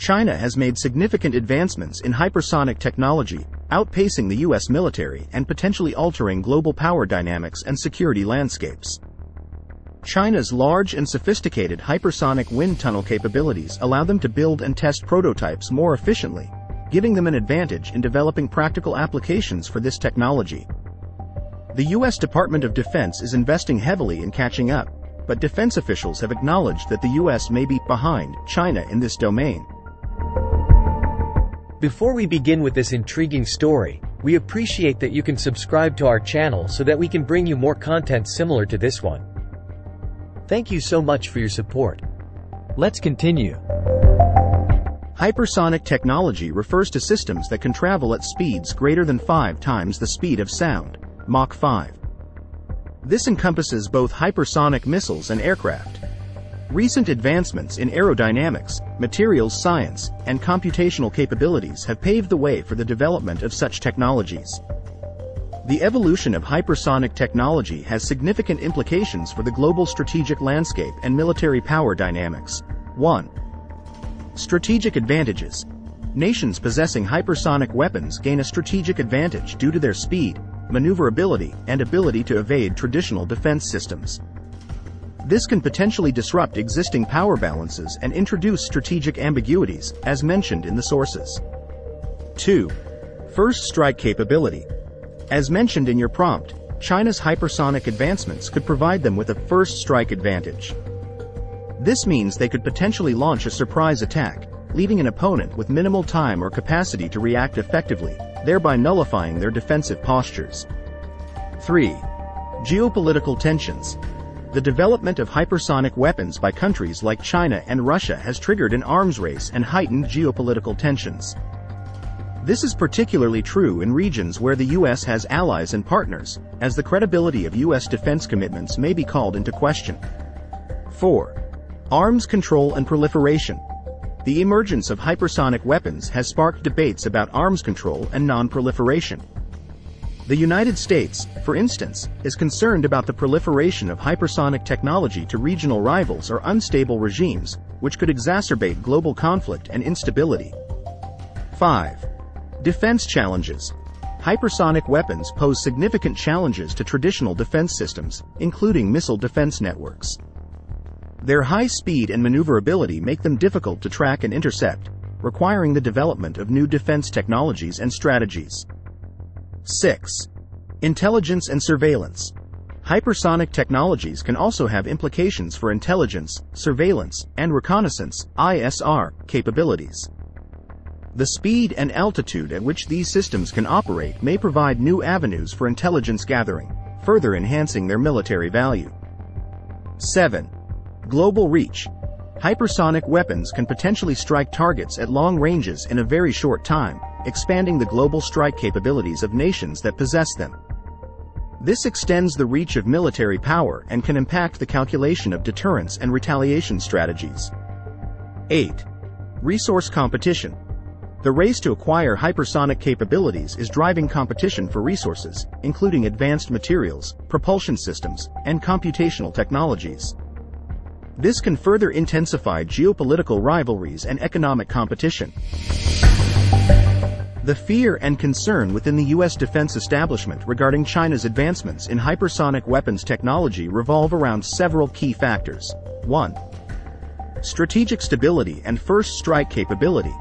China has made significant advancements in hypersonic technology, outpacing the US military and potentially altering global power dynamics and security landscapes. China's large and sophisticated hypersonic wind tunnel capabilities allow them to build and test prototypes more efficiently, giving them an advantage in developing practical applications for this technology. The U.S. Department of Defense is investing heavily in catching up, but defense officials have acknowledged that the U.S. may be behind China in this domain. Before we begin with this intriguing story, we appreciate that you can subscribe to our channel so that we can bring you more content similar to this one. Thank you so much for your support. Let's continue. Hypersonic technology refers to systems that can travel at speeds greater than 5 times the speed of sound, Mach 5. This encompasses both hypersonic missiles and aircraft. Recent advancements in aerodynamics, materials science, and computational capabilities have paved the way for the development of such technologies. The evolution of hypersonic technology has significant implications for the global strategic landscape and military power dynamics. 1. Strategic advantages. Nations possessing hypersonic weapons gain a strategic advantage due to their speed, maneuverability, and ability to evade traditional defense systems. This can potentially disrupt existing power balances and introduce strategic ambiguities, as mentioned in the sources. 2. First strike capability. As mentioned in your prompt, China's hypersonic advancements could provide them with a first strike advantage. This means they could potentially launch a surprise attack, leaving an opponent with minimal time or capacity to react effectively, thereby nullifying their defensive postures. 3. Geopolitical tensions. The development of hypersonic weapons by countries like China and Russia has triggered an arms race and heightened geopolitical tensions. This is particularly true in regions where the U.S. has allies and partners, as the credibility of U.S. defense commitments may be called into question. 4. Arms control and proliferation. The emergence of hypersonic weapons has sparked debates about arms control and non-proliferation. The United States, for instance, is concerned about the proliferation of hypersonic technology to regional rivals or unstable regimes, which could exacerbate global conflict and instability. 5. Defense challenges. Hypersonic weapons pose significant challenges to traditional defense systems, including missile defense networks. Their high speed and maneuverability make them difficult to track and intercept, requiring the development of new defense technologies and strategies. 6. Intelligence and surveillance. Hypersonic technologies can also have implications for intelligence, surveillance, and reconnaissance ISR, capabilities. The speed and altitude at which these systems can operate may provide new avenues for intelligence gathering, further enhancing their military value. 7. Global reach. Hypersonic weapons can potentially strike targets at long ranges in a very short time, expanding the global strike capabilities of nations that possess them. This extends the reach of military power and can impact the calculation of deterrence and retaliation strategies. 8. Resource competition. The race to acquire hypersonic capabilities is driving competition for resources, including advanced materials, propulsion systems, and computational technologies. This can further intensify geopolitical rivalries and economic competition. The fear and concern within the U.S. defense establishment regarding China's advancements in hypersonic weapons technology revolve around several key factors. 1. Strategic stability and first strike capability,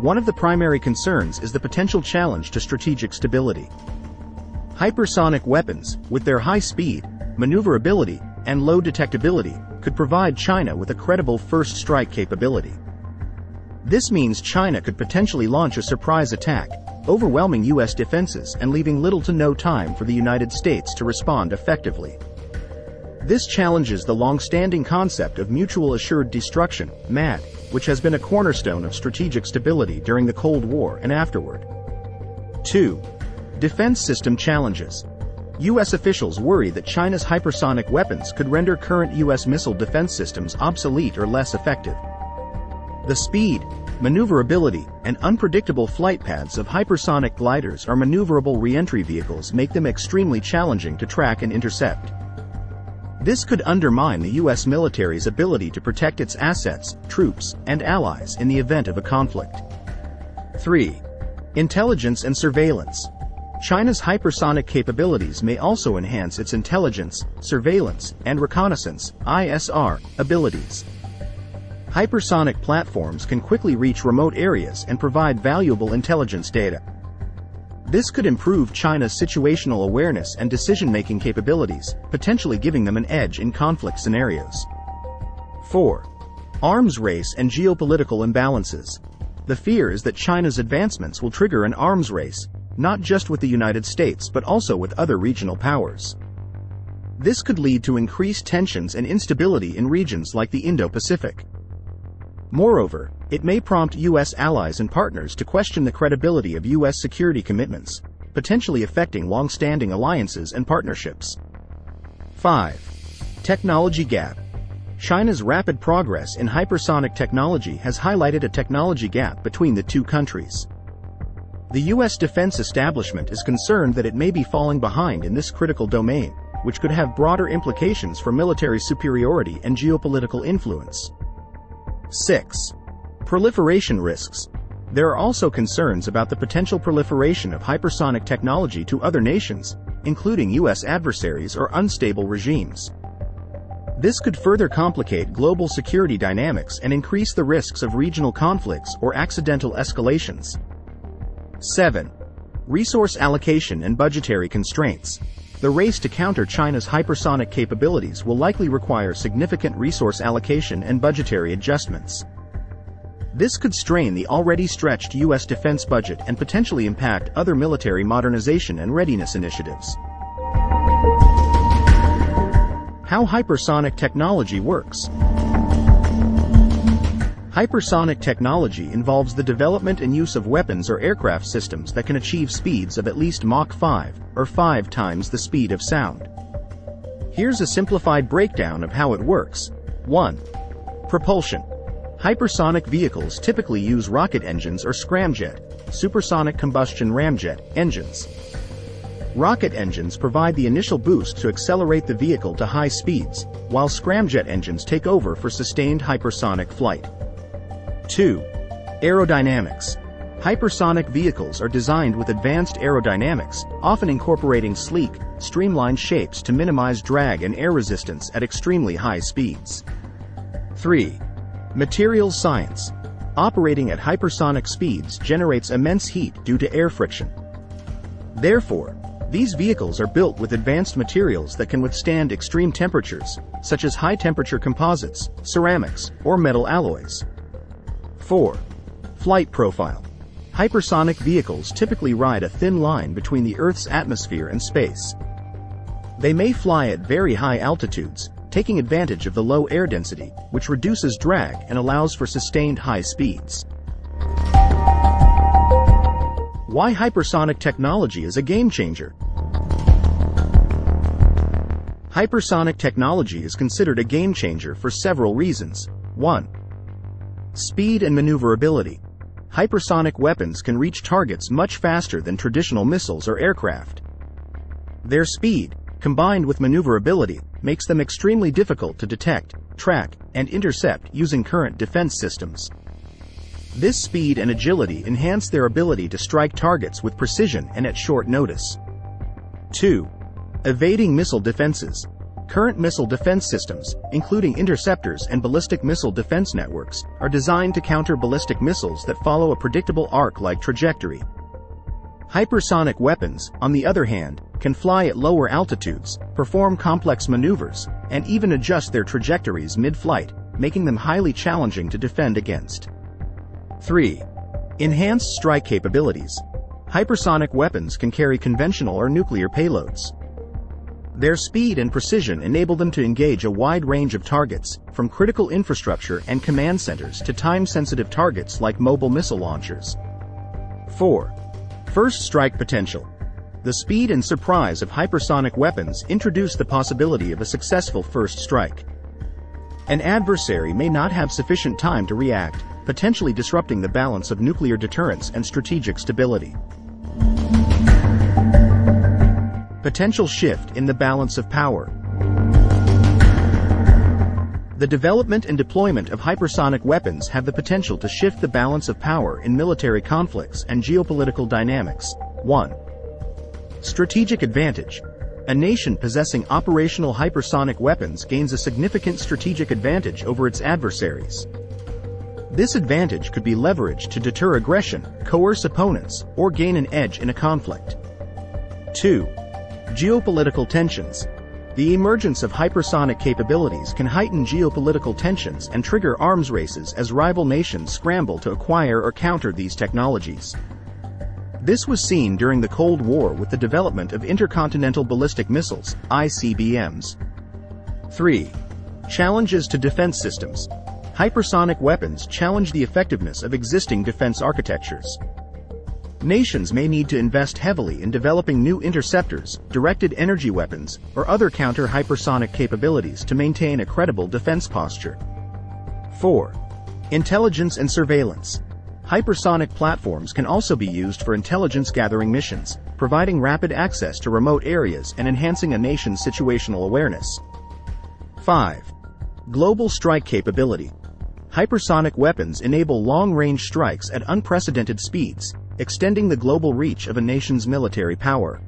one of the primary concerns is the potential challenge to strategic stability. Hypersonic weapons, with their high speed, maneuverability, and low detectability, could provide China with a credible first strike capability. This means China could potentially launch a surprise attack, overwhelming U.S. defenses and leaving little to no time for the United States to respond effectively. This challenges the long-standing concept of mutual assured destruction, MAD, which has been a cornerstone of strategic stability during the Cold War and afterward. 2. Defense system challenges. U.S. officials worry that China's hypersonic weapons could render current U.S. missile defense systems obsolete or less effective. The speed, maneuverability, and unpredictable flight paths of hypersonic gliders or maneuverable reentry vehicles make them extremely challenging to track and intercept. This could undermine the U.S. military's ability to protect its assets, troops, and allies in the event of a conflict. 3. Intelligence and surveillance. China's hypersonic capabilities may also enhance its intelligence, surveillance, and reconnaissance ISR, abilities. Hypersonic platforms can quickly reach remote areas and provide valuable intelligence data. This could improve China's situational awareness and decision-making capabilities, potentially giving them an edge in conflict scenarios. 4. Arms race and geopolitical imbalances. The fear is that China's advancements will trigger an arms race, not just with the United States but also with other regional powers. This could lead to increased tensions and instability in regions like the Indo-Pacific. Moreover, it may prompt U.S. allies and partners to question the credibility of U.S. security commitments, potentially affecting long-standing alliances and partnerships. 5. Technology Gap China's rapid progress in hypersonic technology has highlighted a technology gap between the two countries. The U.S. defense establishment is concerned that it may be falling behind in this critical domain, which could have broader implications for military superiority and geopolitical influence. 6. Proliferation risks. There are also concerns about the potential proliferation of hypersonic technology to other nations, including U.S. adversaries or unstable regimes. This could further complicate global security dynamics and increase the risks of regional conflicts or accidental escalations. 7. Resource allocation and budgetary constraints. The race to counter China's hypersonic capabilities will likely require significant resource allocation and budgetary adjustments. This could strain the already stretched U.S. defense budget and potentially impact other military modernization and readiness initiatives. How hypersonic technology works. Hypersonic technology involves the development and use of weapons or aircraft systems that can achieve speeds of at least Mach 5, or 5 times the speed of sound. Here's a simplified breakdown of how it works. 1. Propulsion. Hypersonic vehicles typically use rocket engines or scramjet, supersonic combustion ramjet, engines. Rocket engines provide the initial boost to accelerate the vehicle to high speeds, while scramjet engines take over for sustained hypersonic flight. 2. Aerodynamics. Hypersonic vehicles are designed with advanced aerodynamics, often incorporating sleek, streamlined shapes to minimize drag and air resistance at extremely high speeds. 3. Materials science. Operating at hypersonic speeds generates immense heat due to air friction. Therefore, these vehicles are built with advanced materials that can withstand extreme temperatures, such as high-temperature composites, ceramics, or metal alloys. 4. Flight profile. Hypersonic vehicles typically ride a thin line between the Earth's atmosphere and space. They may fly at very high altitudes, taking advantage of the low air density, which reduces drag and allows for sustained high speeds. Why hypersonic technology is a game changer. Hypersonic technology is considered a game changer for several reasons. 1. Speed and maneuverability. Hypersonic weapons can reach targets much faster than traditional missiles or aircraft. Their speed, combined with maneuverability, makes them extremely difficult to detect, track, and intercept using current defense systems. This speed and agility enhance their ability to strike targets with precision and at short notice. 2. Evading missile defenses. Current missile defense systems, including interceptors and ballistic missile defense networks, are designed to counter ballistic missiles that follow a predictable arc-like trajectory. Hypersonic weapons, on the other hand, can fly at lower altitudes, perform complex maneuvers, and even adjust their trajectories mid-flight, making them highly challenging to defend against. 3. Enhanced strike capabilities. Hypersonic weapons can carry conventional or nuclear payloads. Their speed and precision enable them to engage a wide range of targets, from critical infrastructure and command centers to time-sensitive targets like mobile missile launchers. 4. First strike potential. The speed and surprise of hypersonic weapons introduce the possibility of a successful first strike. An adversary may not have sufficient time to react, potentially disrupting the balance of nuclear deterrence and strategic stability. Potential shift in the balance of power. The development and deployment of hypersonic weapons have the potential to shift the balance of power in military conflicts and geopolitical dynamics. 1. Strategic advantage. A nation possessing operational hypersonic weapons gains a significant strategic advantage over its adversaries. This advantage could be leveraged to deter aggression, coerce opponents, or gain an edge in a conflict. 2. Geopolitical tensions. The emergence of hypersonic capabilities can heighten geopolitical tensions and trigger arms races as rival nations scramble to acquire or counter these technologies. This was seen during the Cold War with the development of intercontinental ballistic missiles, ICBMs. 3. Challenges to defense systems. Hypersonic weapons challenge the effectiveness of existing defense architectures. Nations may need to invest heavily in developing new interceptors, directed energy weapons, or other counter-hypersonic capabilities to maintain a credible defense posture. 4. Intelligence and surveillance. Hypersonic platforms can also be used for intelligence-gathering missions, providing rapid access to remote areas and enhancing a nation's situational awareness. 5. Global strike capability. Hypersonic weapons enable long-range strikes at unprecedented speeds, extending the global reach of a nation's military power.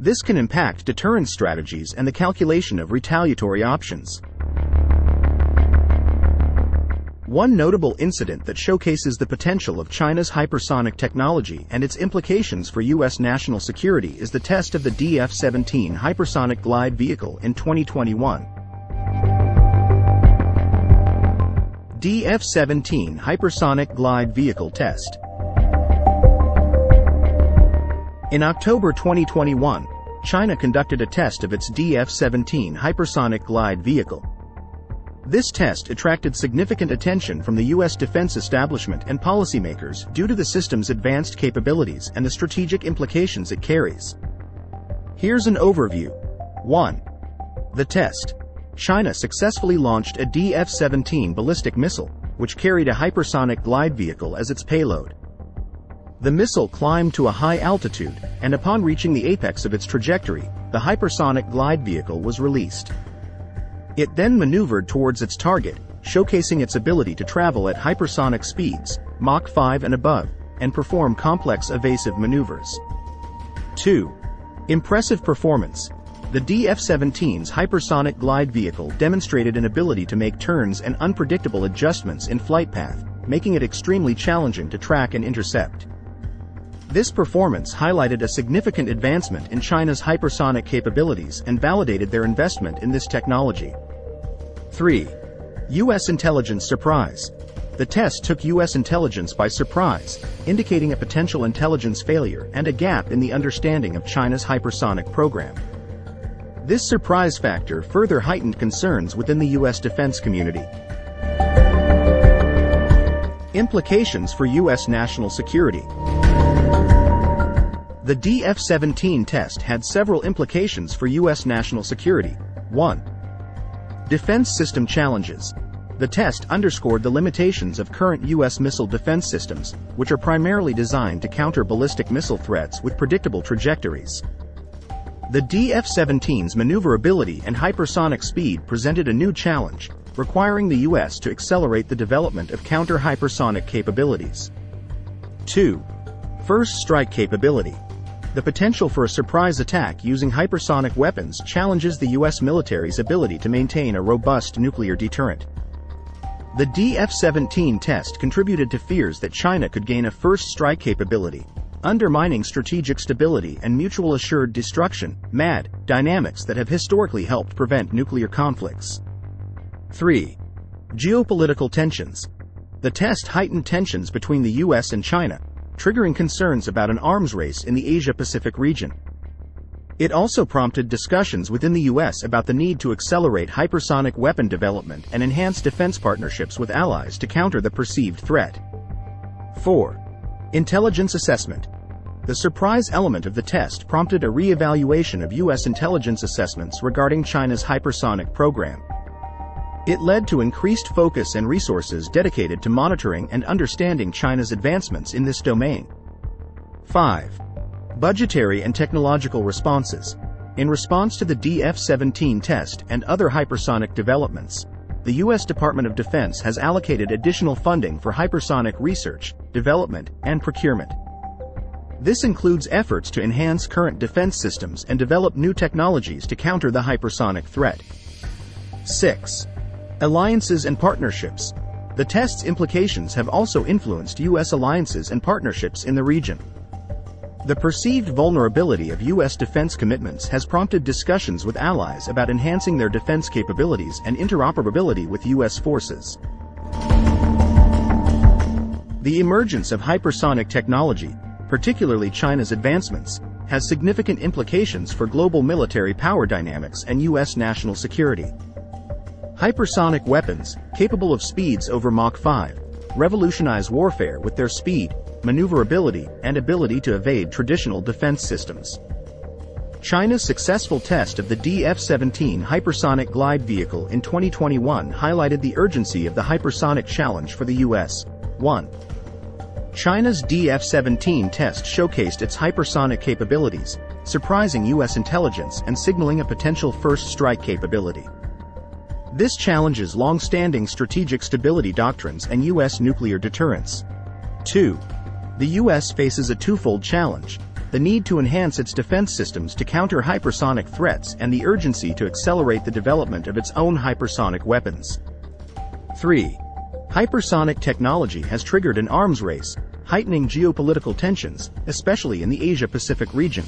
This can impact deterrence strategies and the calculation of retaliatory options. One notable incident that showcases the potential of China's hypersonic technology and its implications for U.S. national security is the test of the DF-17 hypersonic glide vehicle in 2021. DF-17 Hypersonic Glide Vehicle Test In October 2021, China conducted a test of its DF-17 hypersonic glide vehicle. This test attracted significant attention from the U.S. defense establishment and policymakers due to the system's advanced capabilities and the strategic implications it carries. Here's an overview. 1. The test. China successfully launched a DF-17 ballistic missile, which carried a hypersonic glide vehicle as its payload. The missile climbed to a high altitude, and upon reaching the apex of its trajectory, the hypersonic glide vehicle was released. It then maneuvered towards its target, showcasing its ability to travel at hypersonic speeds, Mach 5 and above, and perform complex evasive maneuvers. 2. Impressive performance. The DF-17's hypersonic glide vehicle demonstrated an ability to make turns and unpredictable adjustments in flight path, making it extremely challenging to track and intercept. This performance highlighted a significant advancement in China's hypersonic capabilities and validated their investment in this technology. 3. U.S. intelligence surprise. The test took U.S. intelligence by surprise, indicating a potential intelligence failure and a gap in the understanding of China's hypersonic program. This surprise factor further heightened concerns within the U.S. defense community. Implications for U.S. national security. The DF-17 test had several implications for U.S. national security. 1. Defense system challenges. The test underscored the limitations of current U.S. missile defense systems, which are primarily designed to counter ballistic missile threats with predictable trajectories. The DF-17's maneuverability and hypersonic speed presented a new challenge, requiring the U.S. to accelerate the development of counter-hypersonic capabilities. 2. First strike capability. The potential for a surprise attack using hypersonic weapons challenges the U.S. military's ability to maintain a robust nuclear deterrent. The DF-17 test contributed to fears that China could gain a first strike capability, undermining strategic stability and mutual assured destruction, MAD, dynamics that have historically helped prevent nuclear conflicts. 3. Geopolitical tensions. The test heightened tensions between the US and China, triggering concerns about an arms race in the Asia-Pacific region. It also prompted discussions within the U.S. about the need to accelerate hypersonic weapon development and enhance defense partnerships with allies to counter the perceived threat. 4. Intelligence Assessment The surprise element of the test prompted a re-evaluation of U.S. intelligence assessments regarding China's hypersonic program. It led to increased focus and resources dedicated to monitoring and understanding China's advancements in this domain. 5. Budgetary and technological responses. In response to the DF-17 test and other hypersonic developments, the U.S. Department of Defense has allocated additional funding for hypersonic research, development, and procurement. This includes efforts to enhance current defense systems and develop new technologies to counter the hypersonic threat. 6. Alliances and partnerships. The test's implications have also influenced U.S. alliances and partnerships in the region. The perceived vulnerability of U.S. defense commitments has prompted discussions with allies about enhancing their defense capabilities and interoperability with U.S. forces. The emergence of hypersonic technology, particularly China's advancements, has significant implications for global military power dynamics and U.S. national security. Hypersonic weapons, capable of speeds over Mach 5, revolutionize warfare with their speed, maneuverability, and ability to evade traditional defense systems. China's successful test of the DF-17 hypersonic glide vehicle in 2021 highlighted the urgency of the hypersonic challenge for the U.S. 1. China's DF-17 test showcased its hypersonic capabilities, surprising U.S. intelligence and signaling a potential first strike capability. This challenges long-standing strategic stability doctrines and U.S. nuclear deterrence. 2. The U.S. faces a twofold challenge, the need to enhance its defense systems to counter hypersonic threats and the urgency to accelerate the development of its own hypersonic weapons. 3. Hypersonic technology has triggered an arms race, heightening geopolitical tensions, especially in the Asia-Pacific region.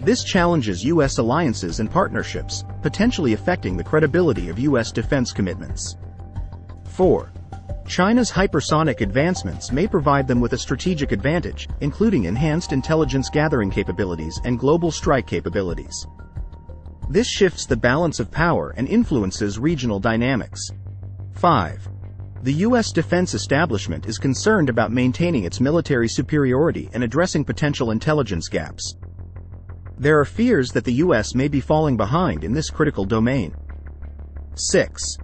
This challenges U.S. alliances and partnerships, potentially affecting the credibility of U.S. defense commitments. 4. China's hypersonic advancements may provide them with a strategic advantage, including enhanced intelligence gathering capabilities and global strike capabilities. This shifts the balance of power and influences regional dynamics. 5. The U.S. defense establishment is concerned about maintaining its military superiority and addressing potential intelligence gaps. There are fears that the U.S. may be falling behind in this critical domain. 6.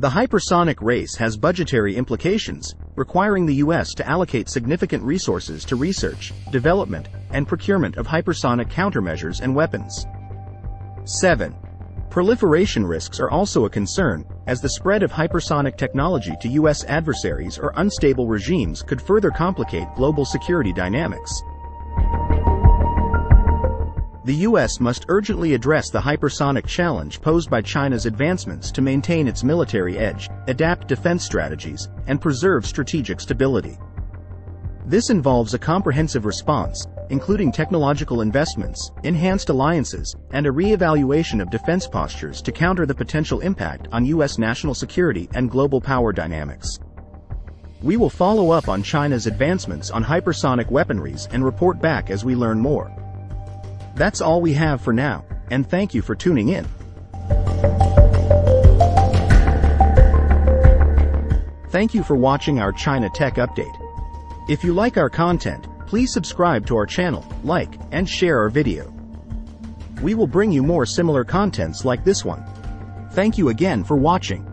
The hypersonic race has budgetary implications, requiring the U.S. to allocate significant resources to research, development, and procurement of hypersonic countermeasures and weapons. 7. Proliferation risks are also a concern, as the spread of hypersonic technology to U.S. adversaries or unstable regimes could further complicate global security dynamics. The U.S. must urgently address the hypersonic challenge posed by China's advancements to maintain its military edge, adapt defense strategies, and preserve strategic stability. This involves a comprehensive response, including technological investments, enhanced alliances, and a re-evaluation of defense postures to counter the potential impact on U.S. national security and global power dynamics. We will follow up on China's advancements on hypersonic weaponries and report back as we learn more. That's all we have for now, and thank you for tuning in. Thank you for watching our China Tech Update. If you like our content, please subscribe to our channel, like, and share our video. We will bring you more similar contents like this one. Thank you again for watching.